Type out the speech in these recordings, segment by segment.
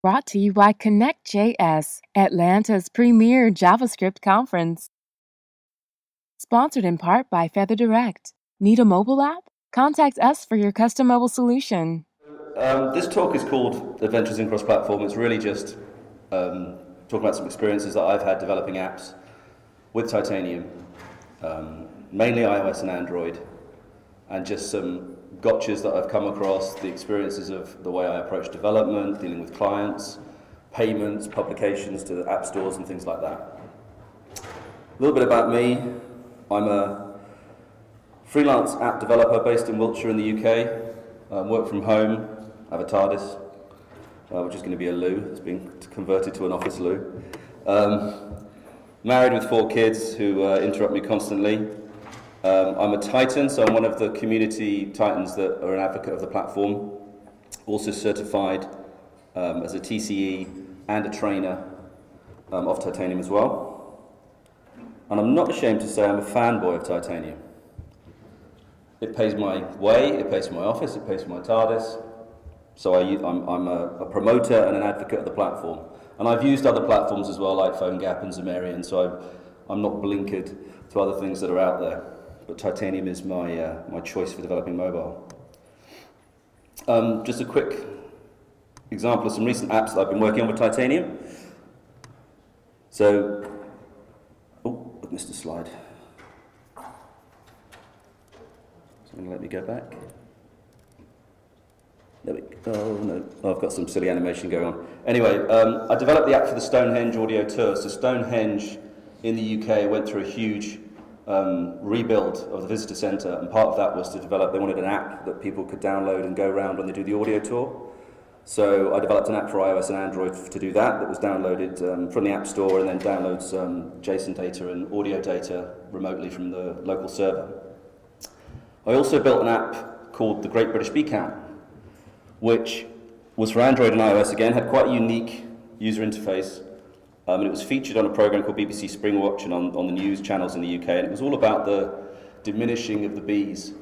Brought to you by Connect.js, Atlanta's premier JavaScript conference. Sponsored in part by FeatherDirect. Need a mobile app? Contact us for your custom mobile solution. Um, this talk is called Adventures in Cross Platform. It's really just um, talking about some experiences that I've had developing apps with Titanium, um, mainly iOS and Android, and just some gotchas that I've come across, the experiences of the way I approach development, dealing with clients, payments, publications to app stores, and things like that. A little bit about me. I'm a freelance app developer based in Wiltshire in the UK. I work from home, I have a TARDIS, uh, which is going to be a loo. It's been converted to an office loo. Um, married with four kids who uh, interrupt me constantly. Um, I'm a Titan, so I'm one of the community Titans that are an advocate of the platform. Also certified um, as a TCE and a trainer um, of Titanium as well. And I'm not ashamed to say I'm a fanboy of Titanium. It pays my way, it pays for my office, it pays for my TARDIS. So I, am I'm a, a, promoter and an advocate of the platform. And I've used other platforms as well, like PhoneGap and Xamarin, so i I'm not blinkered to other things that are out there but Titanium is my, uh, my choice for developing mobile. Um, just a quick example of some recent apps that I've been working on with Titanium. So, oh, I missed a slide. So let me go back. There we go. Oh, no. Oh, I've got some silly animation going on. Anyway, um, I developed the app for the Stonehenge audio tour. So Stonehenge in the UK went through a huge um, rebuild of the visitor centre, and part of that was to develop, they wanted an app that people could download and go around when they do the audio tour. So I developed an app for iOS and Android to do that, that was downloaded um, from the App Store and then downloads um, JSON data and audio data remotely from the local server. I also built an app called the Great British Bee which was for Android and iOS again, had quite a unique user interface, um, and it was featured on a program called BBC Springwatch and on, on the news channels in the UK. And it was all about the diminishing of the bees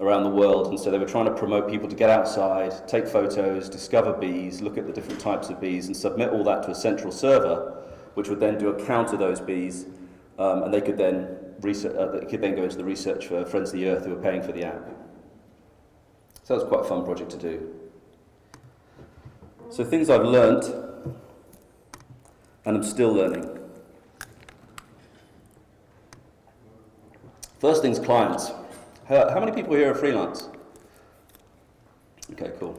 around the world. And so they were trying to promote people to get outside, take photos, discover bees, look at the different types of bees, and submit all that to a central server, which would then do a count of those bees. Um, and they could then research, uh, they could then go into the research for Friends of the Earth who were paying for the app. So that was quite a fun project to do. So things I've learnt and I'm still learning. First things, clients. How, many people here are freelance? Okay, cool.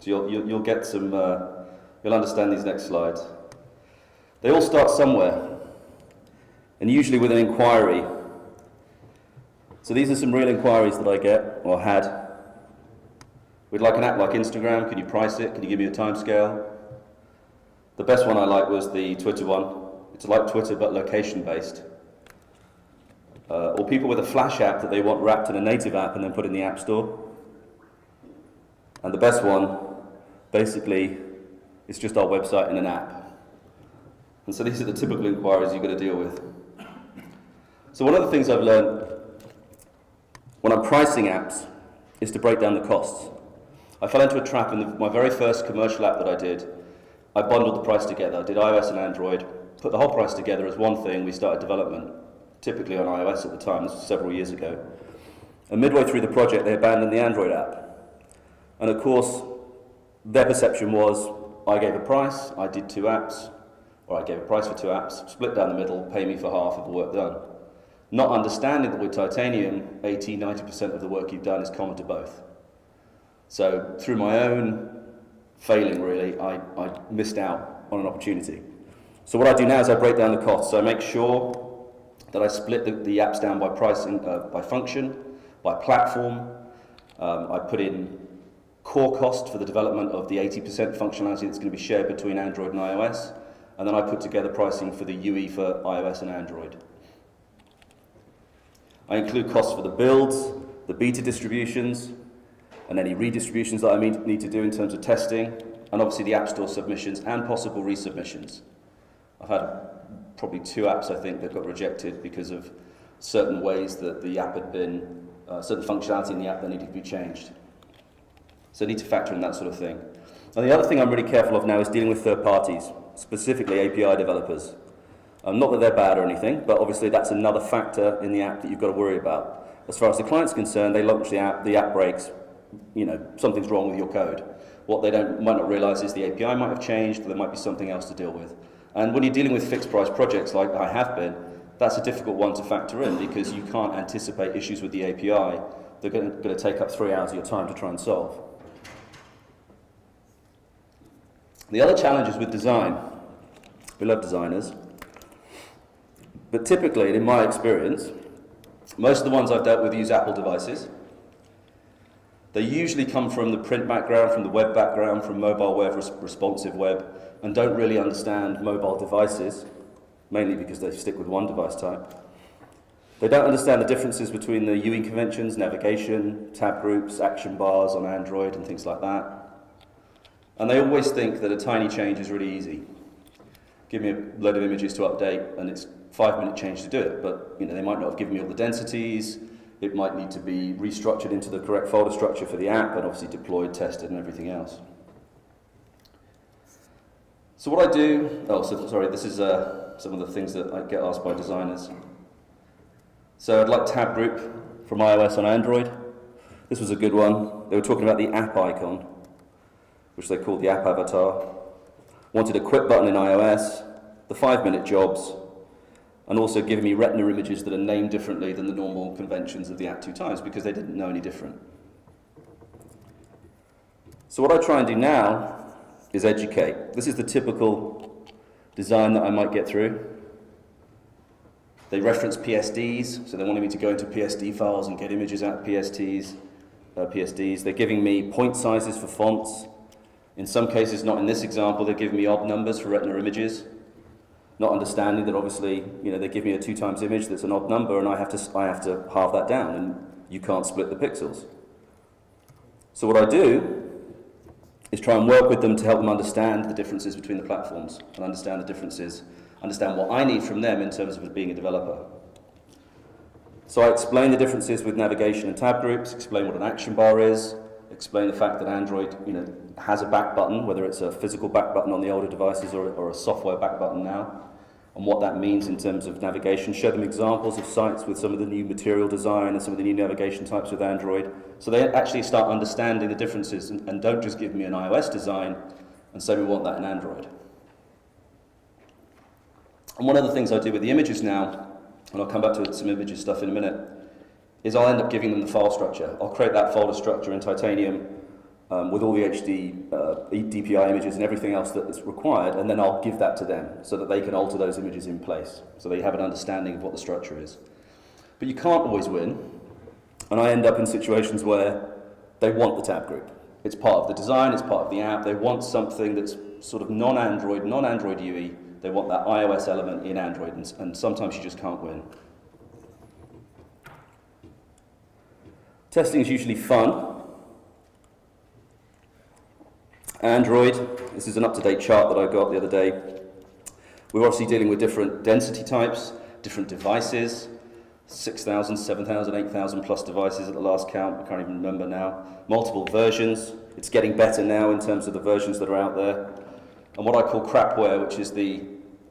So you'll, you'll, you'll get some, uh, you'll understand these next slides. They all start somewhere, and usually with an inquiry. So these are some real inquiries that I get, or had. We'd like an app like Instagram, can you price it? Can you give me a timescale? The best one I like was the Twitter one. It's like Twitter but location based. Uh, or people with a Flash app that they want wrapped in a native app and then put in the App Store. And the best one, basically, is just our website in an app. And so these are the typical inquiries you've got to deal with. So one of the things I've learned when I'm pricing apps is to break down the costs. I fell into a trap in the, my very first commercial app that I did I bundled the price together, did iOS and Android, put the whole price together as one thing, we started development, typically on iOS at the time, this was several years ago. And midway through the project, they abandoned the Android app. And of course, their perception was, I gave a price, I did two apps, or I gave a price for two apps, split down the middle, pay me for half of the work done. Not understanding that with Titanium, 80, 90% of the work you've done is common to both. So through my own failing really, I, I missed out on an opportunity. So what I do now is I break down the costs. So I make sure that I split the, the apps down by pricing, uh, by function, by platform. Um, I put in core cost for the development of the 80% functionality that's going to be shared between Android and iOS. And then I put together pricing for the UI for iOS and Android. I include costs for the builds, the beta distributions, and any redistributions that I need to do in terms of testing, and obviously the App Store submissions and possible resubmissions. I've had probably two apps, I think, that got rejected because of certain ways that the app had been, uh, certain functionality in the app that needed to be changed. So I need to factor in that sort of thing. And the other thing I'm really careful of now is dealing with third parties, specifically API developers. Um, not that they're bad or anything, but obviously that's another factor in the app that you've got to worry about. As far as the client's concerned, they launch the app, the app breaks, you know, something's wrong with your code. What they don't, might not realize is the API might have changed, there might be something else to deal with. And when you're dealing with fixed price projects like I have been, that's a difficult one to factor in because you can't anticipate issues with the API. They're going to take up three hours of your time to try and solve. The other challenge is with design. We love designers. But typically, in my experience, most of the ones I've dealt with use Apple devices. They usually come from the print background, from the web background, from mobile web, responsive web, and don't really understand mobile devices, mainly because they stick with one device type. They don't understand the differences between the UI conventions, navigation, tab groups, action bars on Android, and things like that. And they always think that a tiny change is really easy. Give me a load of images to update, and it's five minute change to do it. But you know, they might not have given me all the densities. It might need to be restructured into the correct folder structure for the app, and obviously deployed, tested, and everything else. So what I do, oh, so, sorry, this is uh, some of the things that I get asked by designers. So I'd like tab group from iOS on Android. This was a good one. They were talking about the app icon which they called the app avatar, wanted a quit button in iOS, the five minute jobs, and also giving me retina images that are named differently than the normal conventions of the app two times because they didn't know any different. So what I try and do now is educate. This is the typical design that I might get through. They reference PSDs, so they wanted me to go into PSD files and get images out of PSTs, uh, PSDs. They're giving me point sizes for fonts, in some cases, not in this example, they give me odd numbers for retina images, not understanding that obviously, you know, they give me a two times image that's an odd number and I have to, I have to halve that down and you can't split the pixels. So what I do is try and work with them to help them understand the differences between the platforms and understand the differences, understand what I need from them in terms of being a developer. So I explain the differences with navigation and tab groups, explain what an action bar is, explain the fact that Android you know, has a back button, whether it's a physical back button on the older devices or, or a software back button now, and what that means in terms of navigation. Show them examples of sites with some of the new material design and some of the new navigation types with Android. So they actually start understanding the differences and, and don't just give me an iOS design and say we want that in Android. And one of the things I do with the images now, and I'll come back to some images stuff in a minute, is I'll end up giving them the file structure. I'll create that folder structure in Titanium um, with all the HD uh, DPI images and everything else that is required, and then I'll give that to them so that they can alter those images in place, so they have an understanding of what the structure is. But you can't always win, and I end up in situations where they want the tab group. It's part of the design, it's part of the app, they want something that's sort of non-Android, non-Android UI, they want that iOS element in Android, and, and sometimes you just can't win. Testing is usually fun. Android, this is an up-to-date chart that I got the other day. We're obviously dealing with different density types, different devices, 6,000, 7,000, 8,000 plus devices at the last count, I can't even remember now. Multiple versions, it's getting better now in terms of the versions that are out there. And what I call crapware, which is the,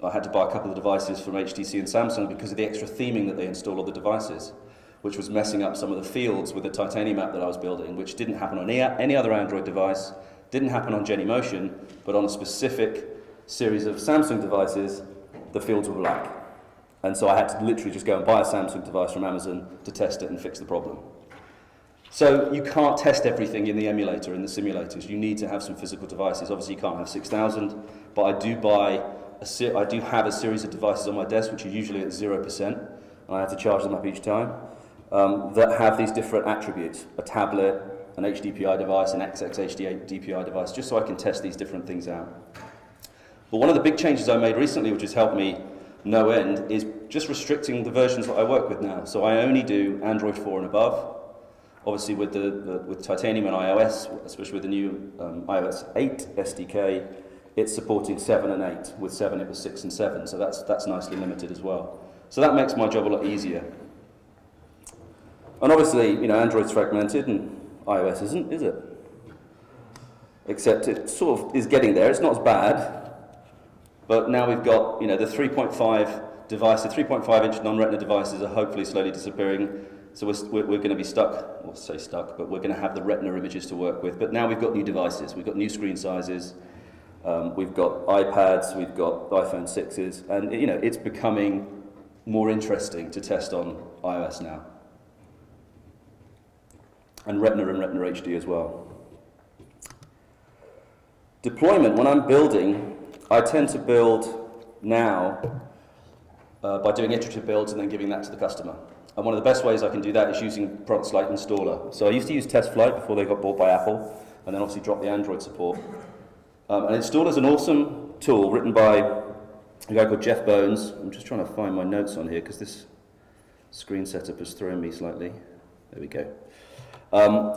I had to buy a couple of devices from HTC and Samsung because of the extra theming that they install on the devices which was messing up some of the fields with the titanium app that I was building, which didn't happen on any other Android device, didn't happen on Genymotion, but on a specific series of Samsung devices, the fields were black. And so I had to literally just go and buy a Samsung device from Amazon to test it and fix the problem. So you can't test everything in the emulator, in the simulators. You need to have some physical devices. Obviously, you can't have 6,000, but I do buy, a I do have a series of devices on my desk, which are usually at 0%, and I have to charge them up each time um, that have these different attributes, a tablet, an HDPI device, an XX DPI device, just so I can test these different things out. But one of the big changes I made recently, which has helped me no end, is just restricting the versions that I work with now. So I only do Android 4 and above. Obviously, with, the, the with Titanium and iOS, especially with the new um, iOS 8 SDK, it's supporting 7 and 8. With 7, it was 6 and 7, so that's, that's nicely limited as well. So that makes my job a lot easier. And obviously, you know, Android's fragmented and iOS isn't, is it? except it sort of is getting there. It's not as bad, but now we've got, you know, the 3.5 device, the 3.5 inch non-retina devices are hopefully slowly disappearing. So we're, we're, going to be stuck, well, say stuck, but we're going to have the retina images to work with. But now we've got new devices, we've got new screen sizes, um, we've got iPads, we've got iPhone 6s, and you know, it's becoming more interesting to test on iOS now. And Retina and Retina HD as well. Deployment, when I'm building, I tend to build now uh, by doing iterative builds and then giving that to the customer. And one of the best ways I can do that is using products like Installr. So I used to use TestFlight before they got bought by Apple, and then obviously dropped the Android support. Um, and Installr is an awesome tool written by a guy called Jeff Bonnes. I'm just trying to find my notes on here because this screen setup has thrown me slightly. There we go. Um,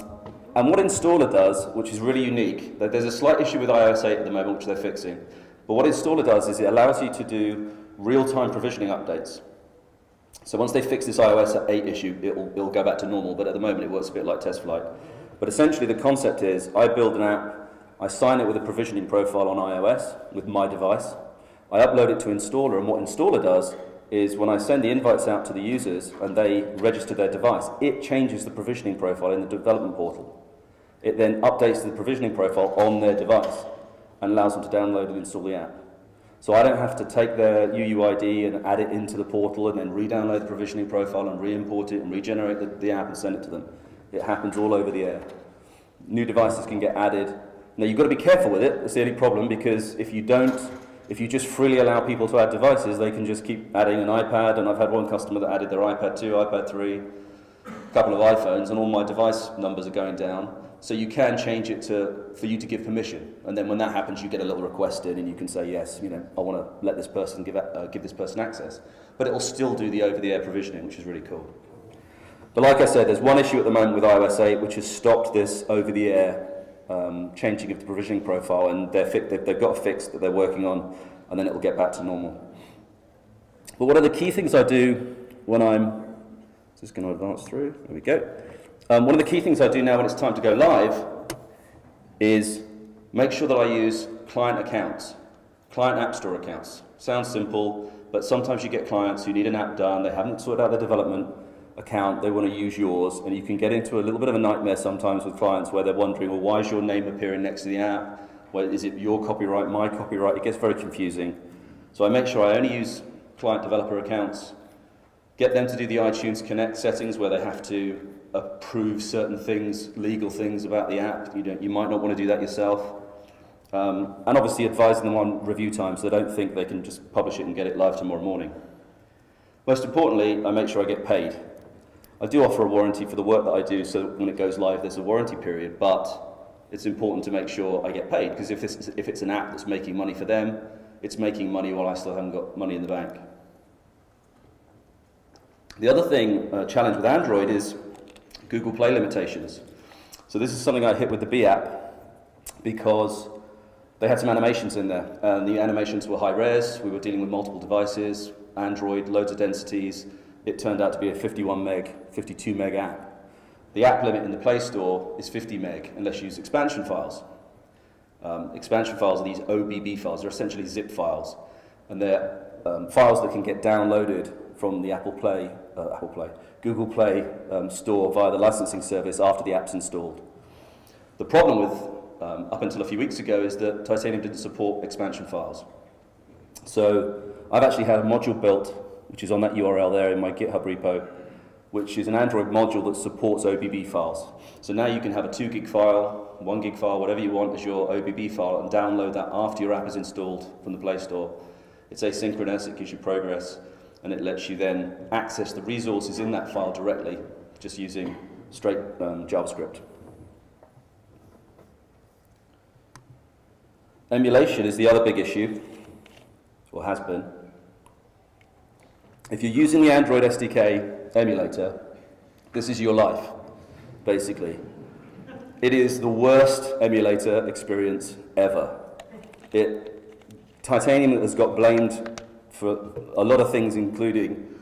and what Installr does, which is really unique, there's a slight issue with iOS 8 at the moment, which they're fixing. But what Installr does is it allows you to do real-time provisioning updates. So once they fix this iOS 8 issue, it'll, it'll go back to normal, but at the moment it works a bit like TestFlight. But essentially the concept is I build an app, I sign it with a provisioning profile on iOS with my device, I upload it to Installr, and what Installr does is when I send the invites out to the users and they register their device, it changes the provisioning profile in the development portal. It then updates the provisioning profile on their device and allows them to download and install the app. So I don't have to take their UUID and add it into the portal and then re-download the provisioning profile and re-import it and regenerate the, the app and send it to them. It happens all over the air. New devices can get added. Now you've got to be careful with it. That's the only problem because if you don't, if you just freely allow people to add devices, they can just keep adding an iPad. And I've had one customer that added their iPad 2, iPad 3, a couple of iPhones, and all my device numbers are going down. So you can change it to, for you to give permission. And then when that happens, you get a little request in and you can say, yes, you know, I want to let this person give, uh, give this person access. But it will still do the over-the-air provisioning, which is really cool. But like I said, there's one issue at the moment with iOS 8 which has stopped this over-the-air um, changing of the provisioning profile, and they're fi- they've, they've got a fix that they're working on, and then it will get back to normal. But one of the key things I do when I'm just going to advance through, there we go. Um, one of the key things I do now when it's time to go live is make sure that I use client accounts, client app store accounts. Sounds simple, but sometimes you get clients who need an app done, they haven't sorted out their development account, they want to use yours, and you can get into a little bit of a nightmare sometimes with clients where they're wondering, well, why is your name appearing next to the app? Well, is it your copyright, my copyright? It gets very confusing. So I make sure I only use client developer accounts, get them to do the iTunes Connect settings where they have to approve certain things, legal things about the app. You, don't, you might not want to do that yourself. Um, and obviously advising them on review time so they don't think they can just publish it and get it live tomorrow morning. Most importantly, I make sure I get paid. I do offer a warranty for the work that I do, so when it goes live, there's a warranty period, but it's important to make sure I get paid, because if, if it's an app that's making money for them, it's making money while I still haven't got money in the bank. The other thing, uh, challenge with Android is Google Play limitations. So this is something I hit with the Bee app because they had some animations in there, and the animations were high res. We were dealing with multiple devices, Android, loads of densities. It turned out to be a 51 meg, 52 meg app. The app limit in the Play Store is 50 meg unless you use expansion files. Um, expansion files are these OBB files. They're essentially zip files, and they're um, files that can get downloaded from the Apple Play, uh, Apple Play, Google Play um, store via the licensing service after the app's installed. The problem with, um, up until a few weeks ago, is that Titanium didn't support expansion files. So I've actually had a module built, which is on that URL there in my GitHub repo, which is an Android module that supports OBB files. So now you can have a 2 gig file, 1 gig file, whatever you want as your OBB file, and download that after your app is installed from the Play Store. It's asynchronous, it gives you progress, and it lets you then access the resources in that file directly, just using straight um, JavaScript. Emulation is the other big issue, or has been. If you're using the Android SDK emulator, this is your life, basically. It is the worst emulator experience ever. It, Titanium has got blamed for a lot of things, including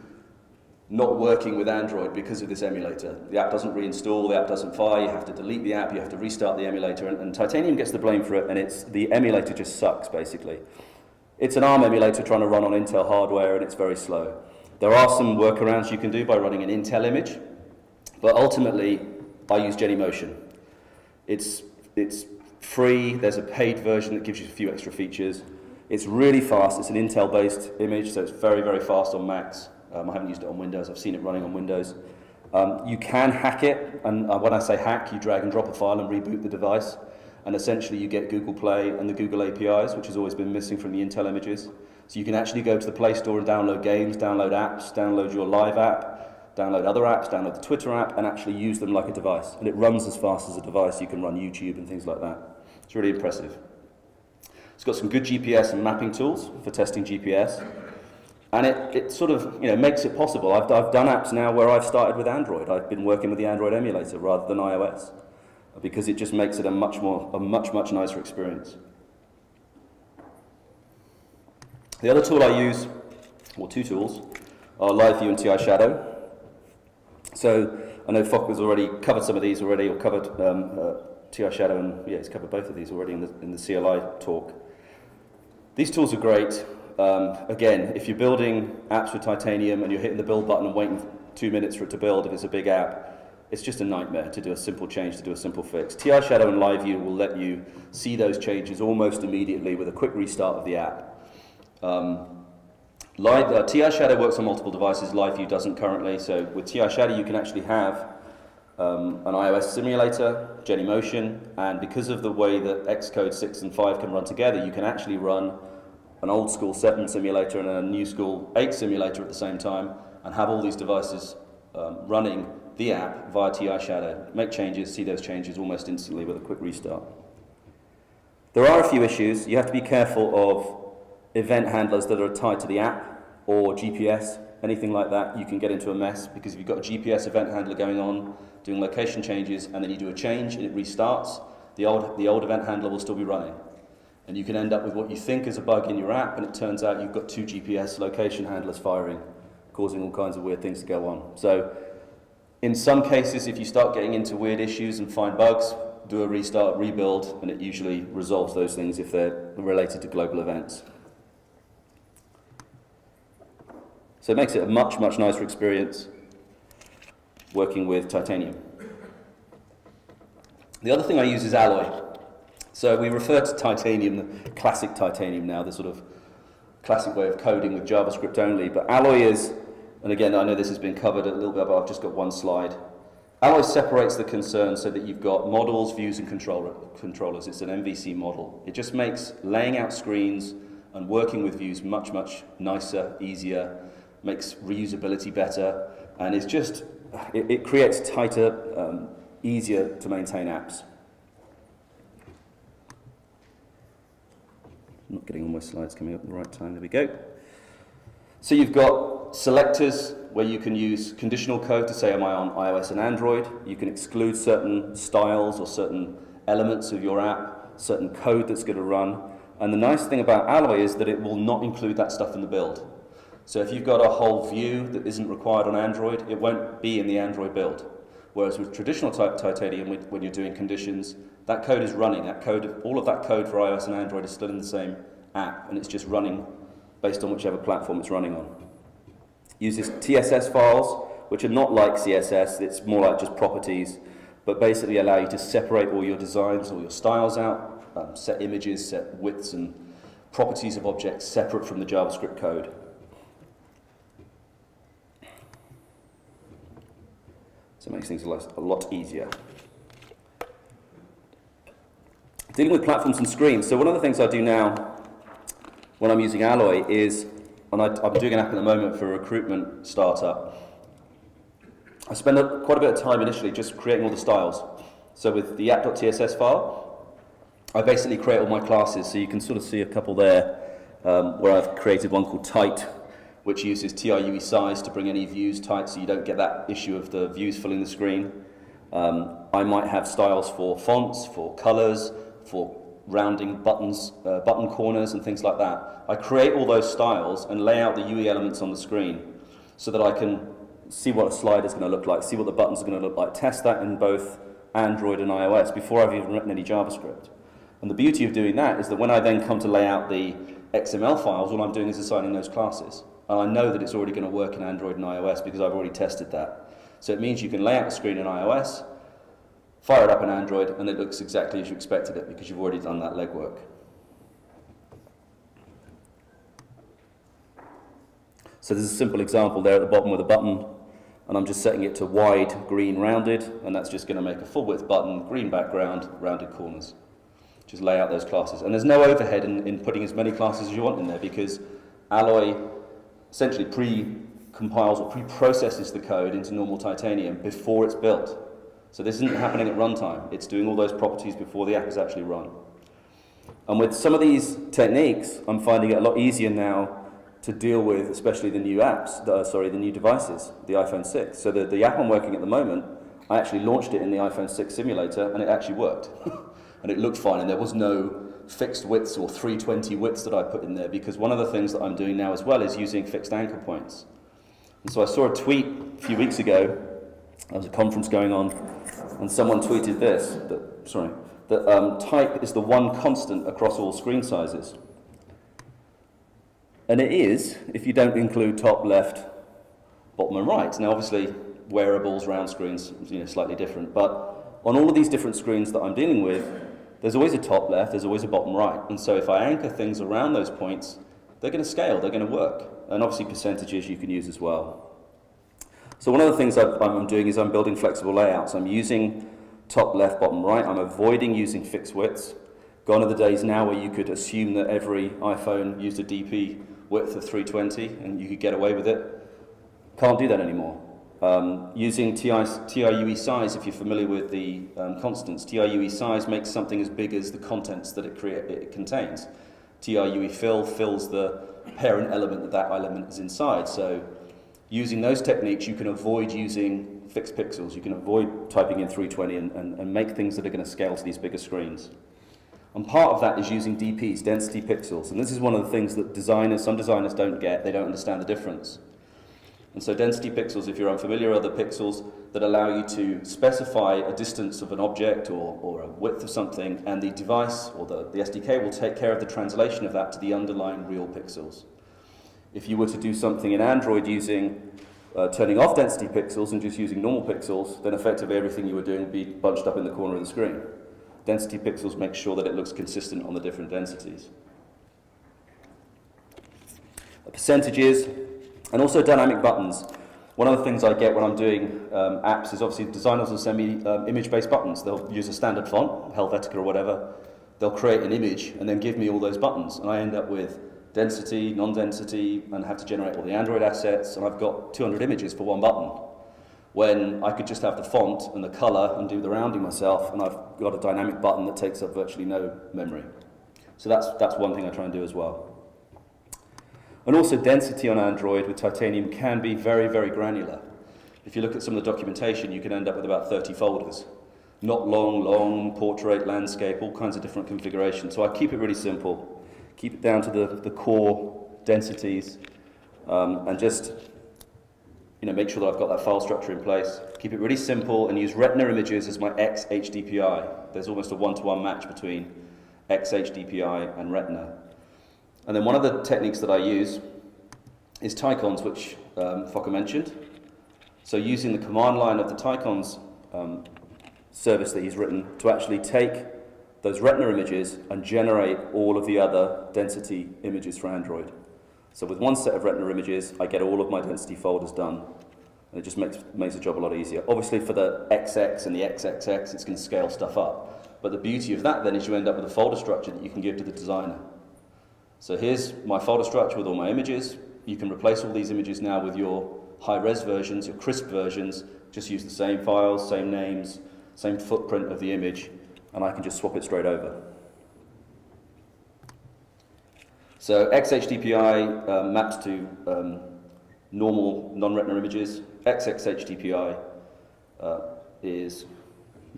not working with Android because of this emulator. The app doesn't reinstall, the app doesn't fire, you have to delete the app, you have to restart the emulator, and, and Titanium gets the blame for it, and it's the emulator just sucks, basically. It's an ARM emulator trying to run on Intel hardware, and it's very slow. There are some workarounds you can do by running an Intel image, but ultimately, I use Genymotion. It's, it's free, there's a paid version that gives you a few extra features. It's really fast, it's an Intel-based image, so it's very, very fast on Macs. Um, I haven't used it on Windows, I've seen it running on Windows. Um, you can hack it, and uh, when I say hack, you drag and drop a file and reboot the device, and essentially you get Google Play and the Google APIs, which has always been missing from the Intel images. So you can actually go to the Play Store and download games, download apps, download your live app, download other apps, download the Twitter app, and actually use them like a device. And it runs as fast as a device. You can run YouTube and things like that. It's really impressive. It's got some good GPS and mapping tools for testing GPS. And it, it sort of you know, makes it possible. I've, I've done apps now where I've started with Android. I've been working with the Android emulator rather than iOS because it just makes it a much, more, a much, much nicer experience. The other tool I use, or two tools, are LiveView and TiShadow. So I know Fokke has already covered some of these already, or covered um, uh, TiShadow, and yeah, he's covered both of these already in the, in the CLI talk. These tools are great. Um, again, if you're building apps with Titanium and you're hitting the build button and waiting two minutes for it to build if it's a big app, it's just a nightmare to do a simple change, to do a simple fix. TiShadow and LiveView will let you see those changes almost immediately with a quick restart of the app. Um, uh, TiShadow works on multiple devices, LiveView doesn't currently, so with TiShadow you can actually have um, an iOS simulator, Genymotion, and because of the way that Xcode 6 and 5 can run together, you can actually run an old school 7 simulator and a new school 8 simulator at the same time and have all these devices um, running the app via TiShadow. Make changes, see those changes almost instantly with a quick restart. There are a few issues. You have to be careful of event handlers that are tied to the app or GPS, anything like that. You can get into a mess because if you've got a GPS event handler going on, doing location changes, and then you do a change and it restarts, the old, the old event handler will still be running. And you can end up with what you think is a bug in your app, and it turns out you've got two GPS location handlers firing, causing all kinds of weird things to go on. So, in some cases, if you start getting into weird issues and find bugs, do a restart, rebuild, and it usually resolves those things if they're related to global events. So it makes it a much, much nicer experience working with titanium. The other thing I use is alloy. So we refer to titanium, the classic titanium now, the sort of classic way of coding with JavaScript only. But Alloy is, and again, I know this has been covered a little bit, but I've just got one slide. Alloy separates the concern so that you've got models, views, and controller, controllers. It's an MVC model. It just makes laying out screens and working with views much, much nicer, easier, makes reusability better, and it's just, it, it creates tighter, um, easier to maintain apps. I'm not getting all my slides coming up at the right time. There we go. So you've got selectors where you can use conditional code to say, am I on iOS and Android? You can exclude certain styles or certain elements of your app, certain code that's going to run. And the nice thing about Alloy is that it will not include that stuff in the build. So if you've got a whole view that isn't required on Android, it won't be in the Android build. Whereas with traditional type titanium, when you're doing conditions, that code is running. That code, all of that code for iOS and Android is still in the same app, and it's just running based on whichever platform it's running on. Uses TSS files, which are not like CSS, it's more like just properties, but basically allow you to separate all your designs, all your styles out, um, set images, set widths and properties of objects separate from the JavaScript code. So it makes things a lot, easier. Dealing with platforms and screens. So one of the things I do now when I'm using Alloy is, and I, am doing an app at the moment for a recruitment startup, I spend a, quite a bit of time initially just creating all the styles. So with the app.tss file, I basically create all my classes. So you can sort of see a couple there um, where I've created one called tight, which uses Ti.UI.SIZE to bring any views tight so you don't get that issue of the views filling the screen. Um, I might have styles for fonts, for colors, for rounding buttons, uh, button corners and things like that. I create all those styles and lay out the UI elements on the screen so that I can see what a slide is going to look like, see what the buttons are going to look like, test that in both Android and iOS before I've even written any JavaScript. And the beauty of doing that is that when I then come to lay out the XML files, all I'm doing is assigning those classes. And I know that it's already going to work in Android and iOS because I've already tested that. So it means you can lay out the screen in iOS, fire it up in Android, and it looks exactly as you expected it because you've already done that legwork. So there's a simple example there at the bottom with a button, and I'm just setting it to wide, green, rounded, and that's just going to make a full width button, green background, rounded corners. Just lay out those classes. And there's no overhead in, in putting as many classes as you want in there because Alloy essentially pre-compiles or pre-processes the code into normal titanium before it's built. So this isn't happening at runtime. It's doing all those properties before the app is actually run. And with some of these techniques, I'm finding it a lot easier now to deal with, especially the new apps, the, uh, sorry, the new devices, the iPhone 6. So the, the app I'm working at the moment, I actually launched it in the iPhone 6 simulator, and it actually worked. and it looked fine, and there was no fixed widths or 320 widths that I put in there, because one of the things that I'm doing now as well is using fixed anchor points. And so I saw a tweet a few weeks ago, there was a conference going on, and someone tweeted this, that, sorry, that um, type is the one constant across all screen sizes. And it is, if you don't include top, left, bottom and right. Now obviously wearables, round screens, you know, slightly different, but on all of these different screens that I'm dealing with, there's always a top left, there's always a bottom right. And so if I anchor things around those points, they're going to scale, they're going to work. And obviously percentages you can use as well. So one of the things i am doing is I'm building flexible layouts. I'm using top left, bottom right. I'm avoiding using fixed widths. Gone are the days now where you could assume that every iPhone used a DP width of 320 and you could get away with it. Can't do that anymore. Um, using TI, Ti.UI.SIZE, if you're familiar with the um, constants, Ti.UI.SIZE makes something as big as the contents that it, create, it contains. Ti.UI.FILL fills the parent element that that element is inside. So using those techniques, you can avoid using fixed pixels. You can avoid typing in 320 and, and, and make things that are going to scale to these bigger screens. And part of that is using DPs, density pixels. And this is one of the things that designers, some designers don't get. They don't understand the difference. And so density pixels, if you're unfamiliar, are the pixels that allow you to specify a distance of an object or, or a width of something, and the device or the, the SDK will take care of the translation of that to the underlying real pixels. If you were to do something in Android using uh, turning off density pixels and just using normal pixels, then effectively everything you were doing would be bunched up in the corner of the screen density pixels make sure that it looks consistent on the different densities. The percentages, and also dynamic buttons. One of the things I get when I'm doing um, apps is obviously designers will send me um, image-based buttons. They'll use a standard font, Helvetica or whatever. They'll create an image and then give me all those buttons. And I end up with density, non-density, and have to generate all the Android assets. And I've got 200 images for one button when I could just have the font and the color and do the rounding myself, and I've got a dynamic button that takes up virtually no memory. So that's, that's one thing I try and do as well. And also density on Android with Titanium can be very, very granular. If you look at some of the documentation, you can end up with about 30 folders. Not long, long, portrait, landscape, all kinds of different configurations. So I keep it really simple. Keep it down to the, the core densities um, and just you know, make sure that I've got that file structure in place. Keep it really simple and use Retina images as my XHDPI. There's almost a one-to-one -one match between XHDPI and Retina. And then one of the techniques that I use is TiCons, which um, Fokke mentioned. So using the command line of the TiCons um, service that he's written to actually take those Retina images and generate all of the other density images for Android. So with one set of Retina images, I get all of my density folders done. And it just makes, makes the job a lot easier. Obviously for the XX and the XXX, it's going to scale stuff up. But the beauty of that then is you end up with a folder structure that you can give to the designer. So here's my folder structure with all my images. You can replace all these images now with your high-res versions, your crisp versions. Just use the same files, same names, same footprint of the image, and I can just swap it straight over. So XHDPI uh, maps to um, normal non-retina images. XXHDPI uh, is,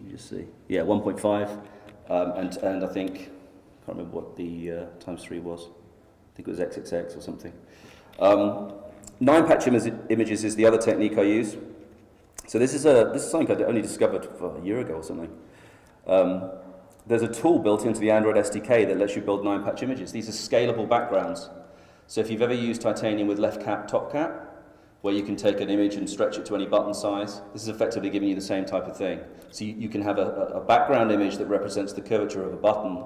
me just see, yeah, 1.5. Um, and, and I think, can't remember what the uh, times 3 was. I think it was XXX or something. Um, nine patch Im images is the other technique I use. So this is, a, this is something I only discovered a year ago or something. Um, there's a tool built into the Android SDK that lets you build nine patch images. These are scalable backgrounds. So if you've ever used titanium with left cap, top cap, where you can take an image and stretch it to any button size. This is effectively giving you the same type of thing. So you, you can have a, a, background image that represents the curvature of a button,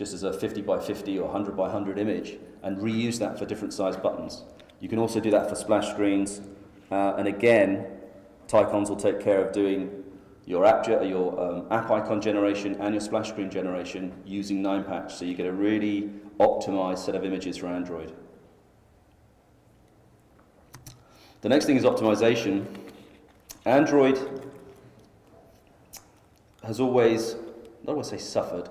just as a 50 by 50 or 100 by 100 image, and reuse that for different size buttons. You can also do that for splash screens, uh, and again, TiCons will take care of doing your app, your um, app icon generation and your splash screen generation using 9patch, so you get a really optimized set of images for Android. The next thing is optimization. Android has always, I don't want to say suffered,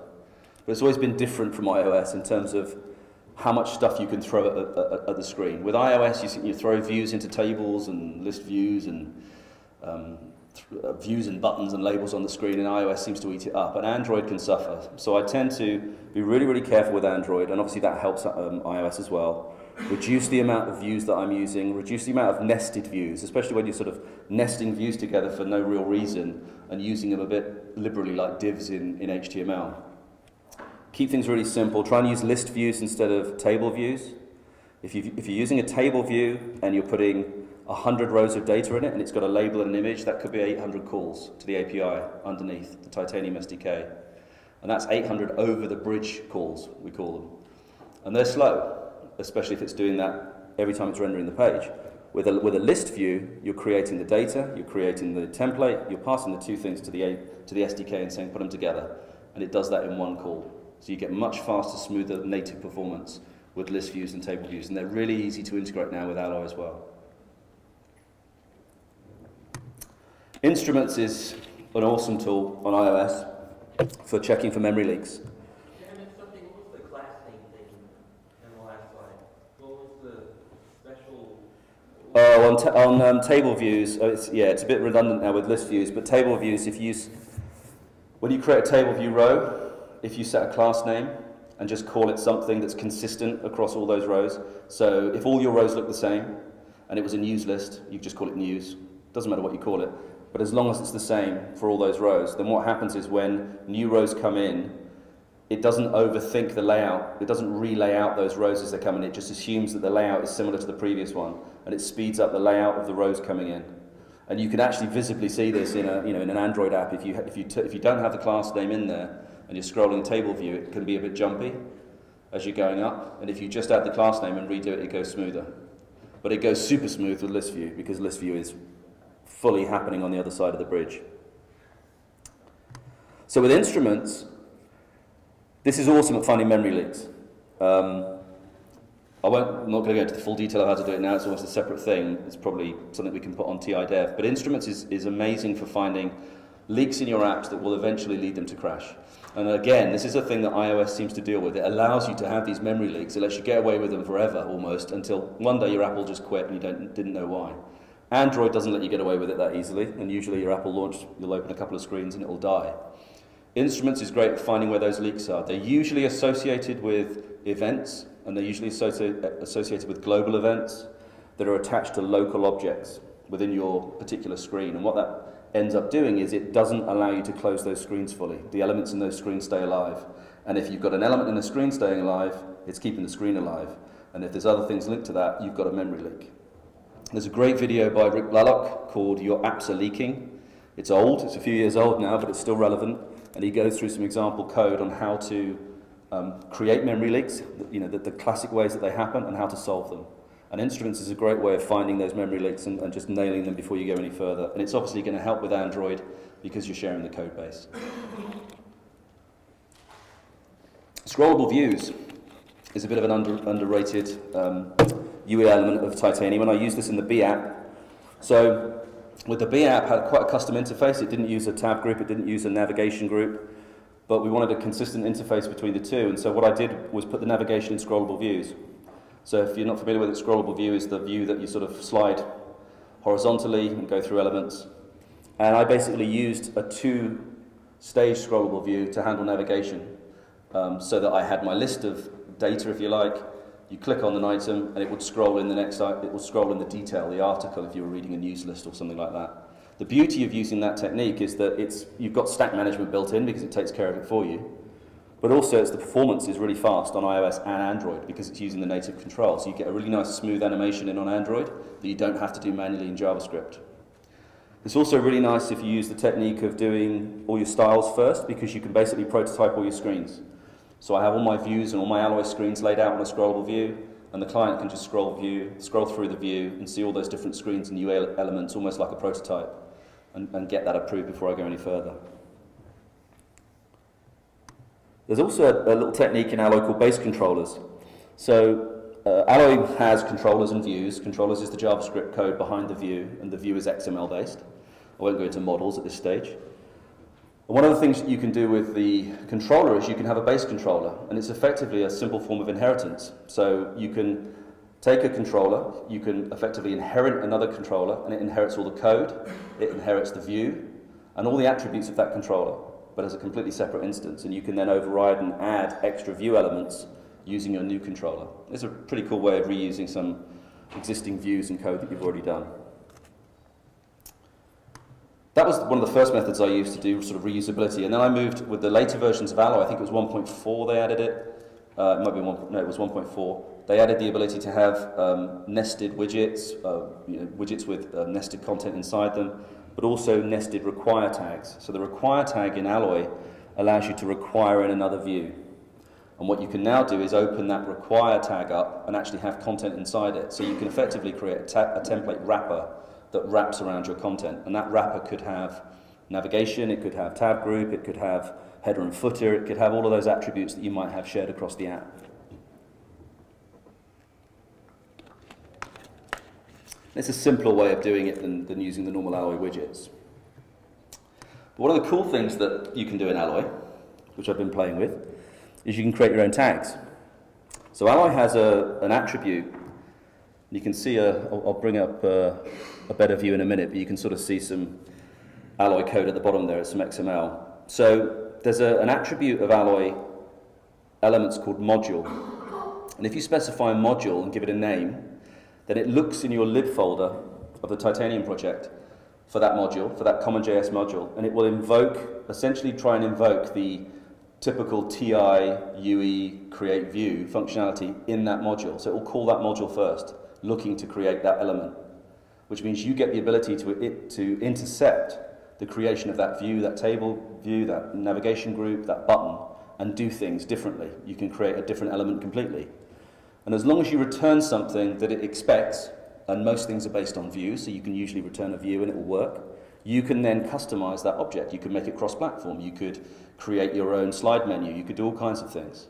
but it's always been different from iOS in terms of how much stuff you can throw at, at, at the screen. With iOS, you, you, throw views into tables and list views and um, uh, views and buttons and labels on the screen, and iOS seems to eat it up. And Android can suffer. So I tend to be really, really careful with Android, and obviously that helps um, iOS as well reduce the amount of views that I'm using, reduce the amount of nested views, especially when you're sort of nesting views together for no real reason and using them a bit liberally like divs in, in HTML. Keep things really simple. Try and use list views instead of table views. If, you, if you're using a table view and you're putting 100 rows of data in it and it's got a label and an image, that could be 800 calls to the API underneath the Titanium SDK. And that's 800 over the bridge calls, we call them. And they're slow especially if it's doing that every time it's rendering the page. With a, with a list view, you're creating the data, you're creating the template, you're passing the two things to the, to the SDK and saying put them together. And it does that in one call. So you get much faster, smoother native performance with list views and table views. And they're really easy to integrate now with Alloy as well. Instruments is an awesome tool on iOS for checking for memory leaks. What was the special? Oh, on, on um, table views, oh, it's, yeah, it's a bit redundant now with list views, but table views, if you use, when you create a table view row, if you set a class name and just call it something that's consistent across all those rows, so if all your rows look the same and it was a news list, you just call it news. Doesn't matter what you call it, but as long as it's the same for all those rows, then what happens is when new rows come in, it doesn't overthink the layout. It doesn't relay out those rows as they come in. It just assumes that the layout is similar to the previous one, and it speeds up the layout of the rows coming in. And you can actually visibly see this in, a, you know, in an Android app. If you, if, you if you don't have the class name in there and you're scrolling table view, it can be a bit jumpy as you're going up. And if you just add the class name and redo it, it goes smoother. But it goes super smooth with list view because list view is fully happening on the other side of the bridge. So with instruments, this is awesome at finding memory leaks. Um, I won't, I'm not going to go into the full detail of how to do it now, it's almost a separate thing. It's probably something we can put on TI Dev. But Instruments is, is amazing for finding leaks in your apps that will eventually lead them to crash. And again, this is a thing that iOS seems to deal with. It allows you to have these memory leaks. It lets you get away with them forever, almost, until one day your app will just quit and you don't, didn't know why. Android doesn't let you get away with it that easily, and usually your app will launch, you'll open a couple of screens and it will die. Instruments is great at finding where those leaks are. They're usually associated with events, and they're usually associated with global events that are attached to local objects within your particular screen. And what that ends up doing is it doesn't allow you to close those screens fully. The elements in those screens stay alive. And if you've got an element in the screen staying alive, it's keeping the screen alive. And if there's other things linked to that, you've got a memory leak. There's a great video by Rick Blalock called Your Apps Are Leaking. It's old, it's a few years old now, but it's still relevant and he goes through some example code on how to um, create memory leaks, you know, the, the classic ways that they happen and how to solve them. And Instruments is a great way of finding those memory leaks and, and just nailing them before you go any further. And it's obviously going to help with Android because you're sharing the code base. Scrollable views is a bit of an under, underrated um, element of Titanium, and I use this in the Bee app. So with the Bee app had quite a custom interface. It didn't use a tab group, it didn't use a navigation group, but we wanted a consistent interface between the two. And so what I did was put the navigation in scrollable views. So if you're not familiar with it, scrollable view is the view that you sort of slide horizontally and go through elements. And I basically used a two-stage scrollable view to handle navigation um, so that I had my list of data, if you like, You click on an item and it would scroll in the next, it would scroll in the detail, the article if you were reading a news list or something like that. The beauty of using that technique is that it's, you've got stack management built in because it takes care of it for you. But also it's the performance is really fast on iOS and Android because it's using the native control. So you get a really nice smooth animation in on Android that you don't have to do manually in JavaScript. It's also really nice if you use the technique of doing all your styles first because you can basically prototype all your screens. So I have all my views and all my Alloy screens laid out on a scrollable view and the client can just scroll view, scroll through the view and see all those different screens and UI elements almost like a prototype and, and get that approved before I go any further. There's also a, a little technique in Alloy called base controllers. So uh, Alloy has controllers and views. Controllers is the JavaScript code behind the view, and the view is XML based. I won't go into models at this stage. One of the things that you can do with the controller is you can have a base controller, and it's effectively a simple form of inheritance. So you can take a controller, you can effectively inherit another controller, and it inherits all the code, it inherits the view, and all the attributes of that controller, but as a completely separate instance. And you can then override and add extra view elements using your new controller. It's a pretty cool way of reusing some existing views and code that you've already done. That was one of the first methods I used to do sort of reusability. And then I moved with the later versions of Alloy, I think it was 1.4 they added it. Uh, it might be one, no, it was 1.4. They added the ability to have um, nested widgets, uh, you know, widgets with uh, nested content inside them, but also nested require tags. So the require tag in Alloy allows you to require in another view. And what you can now do is open that require tag up and actually have content inside it. So you can effectively create a, a template wrapper that wraps around your content. And that wrapper could have navigation, it could have tab group, it could have header and footer, it could have all of those attributes that you might have shared across the app. It's a simpler way of doing it than, than using the normal Alloy widgets. But one of the cool things that you can do in Alloy, which I've been playing with, is you can create your own tags. So Alloy has a, an attribute. You can see, a, I'll, I'll bring up a, a better view in a minute, but you can sort of see some Alloy code at the bottom there, it's some XML. So there's a, an attribute of Alloy elements called module. And if you specify a module and give it a name, then it looks in your lib folder of the Titanium project for that module, for that CommonJS module, and it will invoke, essentially try and invoke the typical TI, UI, create view functionality in that module. So it will call that module first, looking to create that element, which means you get the ability to, it, to intercept the creation of that view, that table view, that navigation group, that button, and do things differently. You can create a different element completely. And as long as you return something that it expects, and most things are based on views, so you can usually return a view and it will work, you can then customize that object. You can make it cross-platform. You could create your own slide menu. You could do all kinds of things.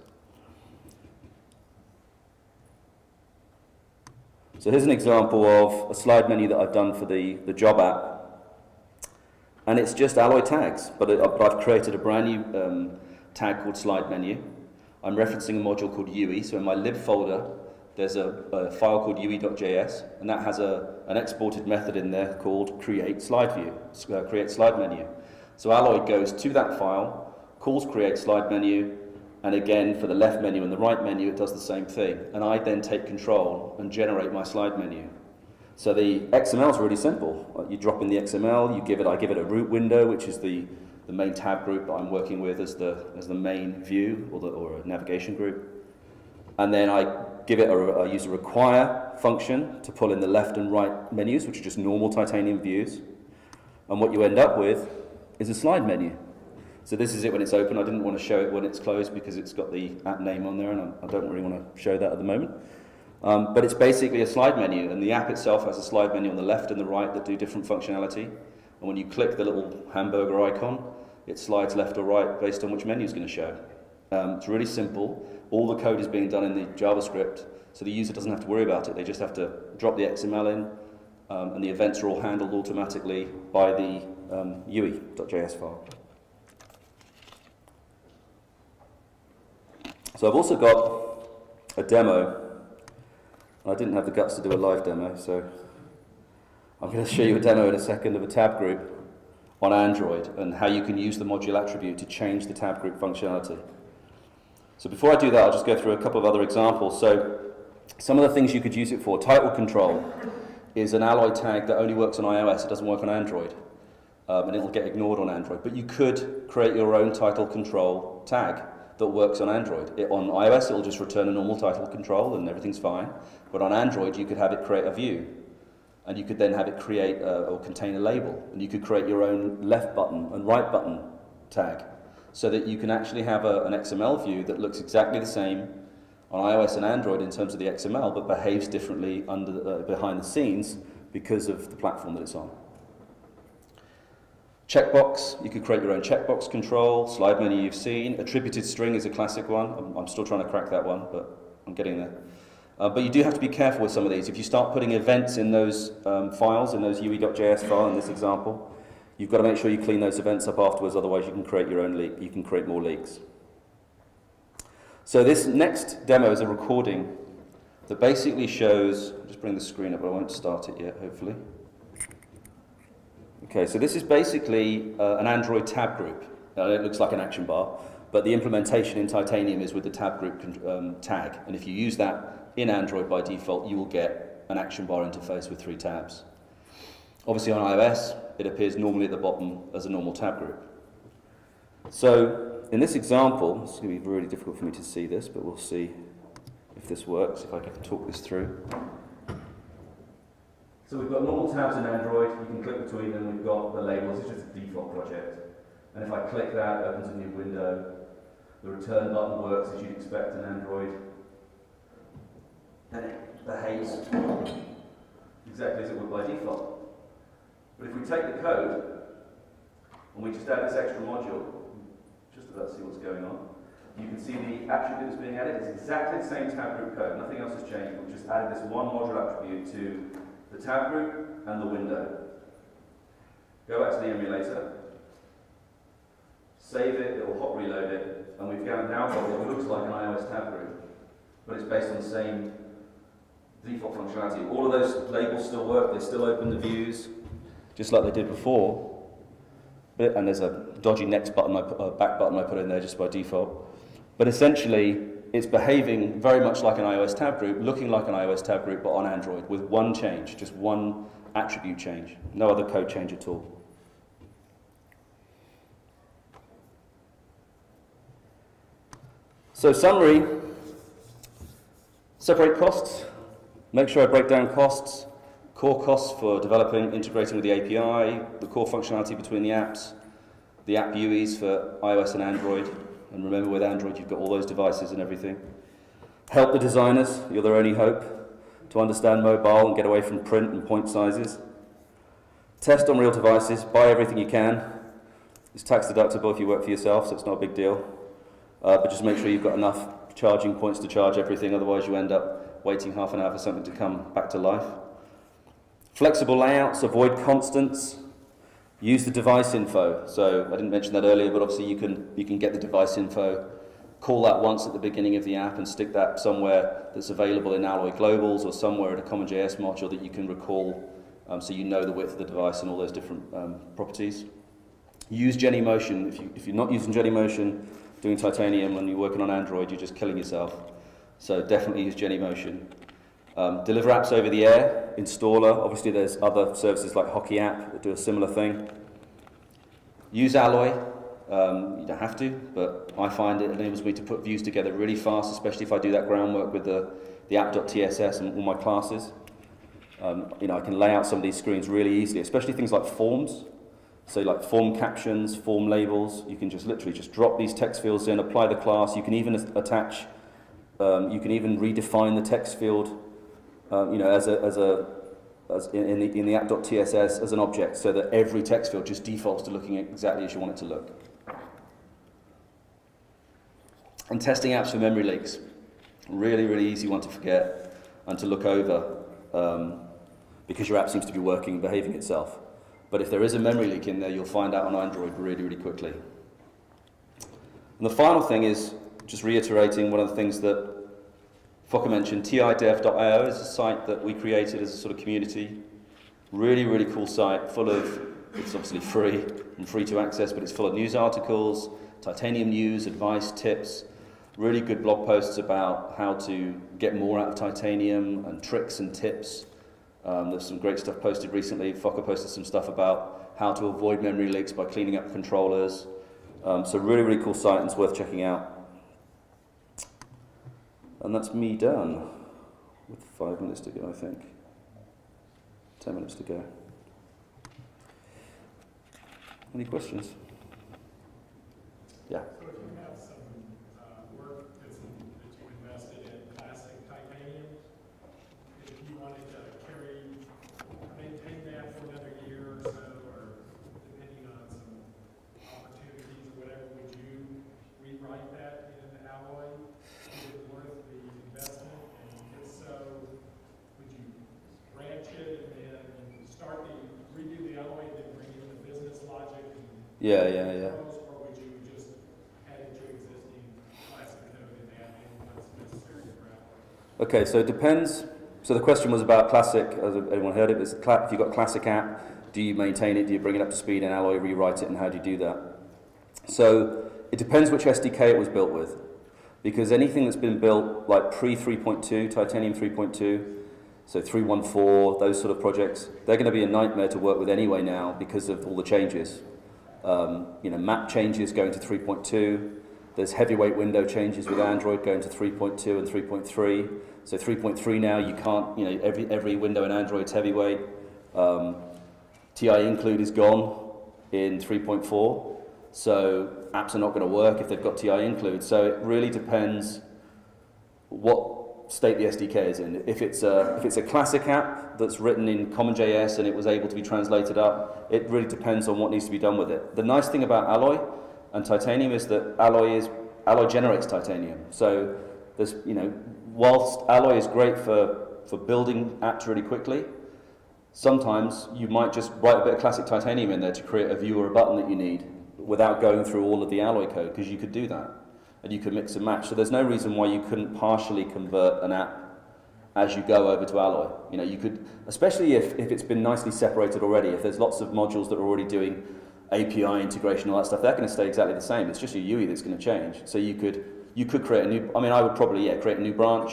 So here's an example of a slide menu that I've done for the, the job app. And it's just alloy tags, but, it, but I've created a brand new um, tag called slide menu. I'm referencing a module called UI, so in my lib folder, there's a, a file called UI.js, and that has a, an exported method in there called create slide view, uh, create slide menu. So Alloy goes to that file, calls create slide menu, and again, for the left menu and the right menu, it does the same thing. And I then take control and generate my slide menu. So the XML is really simple. You drop in the XML, you give it, I give it a root window, which is the, the main tab group that I'm working with as the, as the main view or, the, or a navigation group. And then I give it a, use a require function to pull in the left and right menus, which are just normal titanium views. And what you end up with is a slide menu. So this is it when it's open. I didn't want to show it when it's closed because it's got the app name on there and I don't really want to show that at the moment. Um, but it's basically a slide menu and the app itself has a slide menu on the left and the right that do different functionality. And when you click the little hamburger icon, it slides left or right based on which menu is going to show. Um, it's really simple. All the code is being done in the JavaScript, so the user doesn't have to worry about it. They just have to drop the XML in, um, and the events are all handled automatically by the um, UI.js file. So I've also got a demo. I didn't have the guts to do a live demo, so I'm going to show you a demo in a second of a tab group on Android and how you can use the module attribute to change the tab group functionality. So before I do that, I'll just go through a couple of other examples. So some of the things you could use it for, title control is an alloy tag that only works on iOS, it doesn't work on Android. Um, and it'll get ignored on Android. But you could create your own title control tag that works on Android. It, on iOS, it'll just return a normal title control and everything's fine. But on Android, you could have it create a view. And you could then have it create a, or contain a label. And you could create your own left button and right button tag so that you can actually have a, an XML view that looks exactly the same on iOS and Android in terms of the XML, but behaves differently under the, uh, behind the scenes because of the platform that it's on. Checkbox, you could create your own checkbox control, slide menu you've seen. Attributed string is a classic one. I'm, I'm still trying to crack that one, but I'm getting there. Uh, but you do have to be careful with some of these. If you start putting events in those um, files, in those UI.js file in this example, you've got to make sure you clean those events up afterwards, otherwise you can create your own leak. You can create more leaks. So this next demo is a recording that basically shows, I'll just bring the screen up, but I won't start it yet, hopefully. Okay, so this is basically uh, an Android tab group. Uh, it looks like an action bar, but the implementation in Titanium is with the tab group um, tag. And if you use that in Android by default, you will get an action bar interface with three tabs. Obviously on iOS, it appears normally at the bottom as a normal tab group. So in this example, it's going to be really difficult for me to see this, but we'll see if this works, if I can talk this through. So we've got normal tabs in Android, you can click between them, we've got the labels, it's just a default project. And if I click that, it opens a new window. The return button works as you'd expect in Android. And it behaves exactly as it would by default. But if we take the code, and we just add this extra module, just about to see what's going on, you can see the attribute that's being added. It's exactly the same tab group code, nothing else has changed. We've just added this one module attribute to the tab group and the window. Go back to the emulator, save it, it will hot reload it, and we've got now got what looks like an iOS tab group, but it's based on the same default functionality. All of those labels still work, they still open the views, just like they did before. But, and there's a dodgy next button, I put, a back button I put in there just by default. But essentially, it's behaving very much like an iOS tab group, looking like an iOS tab group, but on Android, with one change, just one attribute change, no other code change at all. So summary, separate costs, make sure I break down costs, core costs for developing, integrating with the API, the core functionality between the apps, the app UIs for iOS and Android, and remember, with Android, you've got all those devices and everything. Help the designers, you're their only hope, to understand mobile and get away from print and point sizes. Test on real devices, buy everything you can. It's tax deductible if you work for yourself, so it's not a big deal. Uh, but just make sure you've got enough charging points to charge everything, otherwise you end up waiting half an hour for something to come back to life. Flexible layouts, avoid constants, Use the device info. So I didn't mention that earlier, but obviously you can, you can get the device info, call that once at the beginning of the app and stick that somewhere that's available in Alloy Globals or somewhere in a CommonJS module that you can recall um, so you know the width of the device and all those different um, properties. Use Genymotion. If, you, if you're not using Genymotion, doing Titanium and you're working on Android, you're just killing yourself. So definitely use Genymotion. Um, deliver apps over the air, Installr. Obviously, there's other services like HockeyApp that do a similar thing. Use Alloy. Um, you don't have to, but I find it enables me to put views together really fast, especially if I do that groundwork with the, the app.tss and all my classes. Um, you know, I can lay out some of these screens really easily, especially things like forms. So like form captions, form labels, you can just literally just drop these text fields in, apply the class. You can even attach, um, you can even redefine the text field um, you know, as a, as a as in, in, the, in the app.tss as an object so that every text field just defaults to looking exactly as you want it to look. And testing apps for memory leaks. Really, really easy one to forget and to look over um, because your app seems to be working and behaving itself. But if there is a memory leak in there, you'll find out on Android really, really quickly. And the final thing is just reiterating one of the things that Fokke mentioned tidev.io is a site that we created as a sort of community. Really, really cool site, full of, it's obviously free and free to access, but it's full of news articles, titanium news, advice, tips, really good blog posts about how to get more out of titanium and tricks and tips. Um, there's some great stuff posted recently. Fokke posted some stuff about how to avoid memory leaks by cleaning up controllers. Um, so really, really cool site and it's worth checking out. And that's me done with five minutes to go, I think. Ten minutes to go. Any questions? Yeah. So if you have some uh, work that's in, that you invested in classic titanium, if you wanted to carry, maintain that for another year or so, or depending on some opportunities or whatever, would you rewrite that in alloy? Is it worth the investment? And if so, would you branch it and then start the, redo the alloy, then bring in the business logic and Yeah, yeah, yeah. or would you just add it to existing classic code and add in what's necessary for Okay, so it depends. So the question was about classic. Has anyone heard it? If you've got classic app, do you maintain it? Do you bring it up to speed in Alloy, rewrite it, and how do you do that? So it depends which SDK it was built with, because anything that's been built like pre 3.2, Titanium 3.2, so 314, those sort of projects, they're going to be a nightmare to work with anyway now because of all the changes. Um, you know, map changes going to 3.2. There's heavyweight window changes with Android going to 3.2 and 3.3. So 3.3 now you can't, you know, every every window in Android is heavyweight. Um, Ti.include is gone in 3.4. So apps are not going to work if they've got Ti.include. So it really depends what state the SDK is in. If it's a if it's a classic app that's written in CommonJS and it was able to be translated up, it really depends on what needs to be done with it. The nice thing about Alloy and Titanium is that Alloy is Alloy generates titanium. So there's you know whilst Alloy is great for for building apps really quickly, sometimes you might just write a bit of classic titanium in there to create a view or a button that you need without going through all of the alloy code because you could do that and you could mix and match. So there's no reason why you couldn't partially convert an app as you go over to alloy. You know you could especially if, if it's been nicely separated already if there's lots of modules that are already doing api integration all that stuff they're going to stay exactly the same. It's just your ui that's going to change. So you could you could create a new i mean i would probably yeah create a new branch.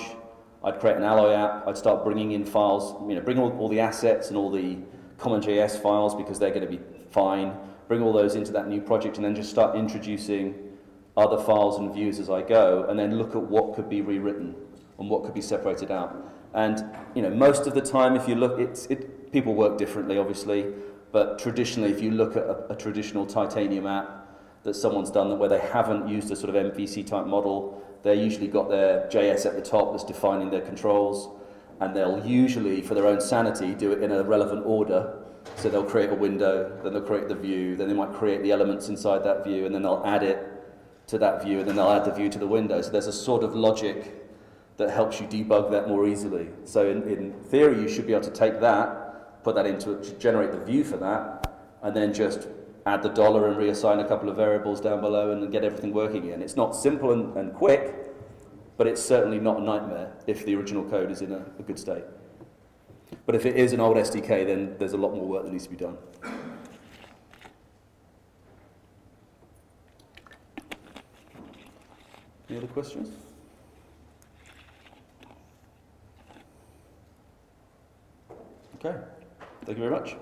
I'd create an Alloy app. I'd start bringing in files, you know, bring all, all the assets and all the CommonJS files because they're going to be fine. Bring all those into that new project and then just start introducing other files and views as I go and then look at what could be rewritten and what could be separated out. And, you know, most of the time if you look, it's, it, people work differently obviously, but traditionally if you look at a, a traditional titanium app that someone's done where they haven't used a sort of MVC type model, They've usually got their JS at the top that's defining their controls, and they'll usually, for their own sanity, do it in a relevant order. So they'll create a window, then they'll create the view, then they might create the elements inside that view, and then they'll add it to that view, and then they'll add the view to the window. So there's a sort of logic that helps you debug that more easily. So in, in theory, you should be able to take that, put that into it, generate the view for that, and then just add the dollar and reassign a couple of variables down below and get everything working again. It's not simple and, and quick, but it's certainly not a nightmare if the original code is in a, a good state. But if it is an old SDK, then there's a lot more work that needs to be done. Any other questions? Okay, thank you very much.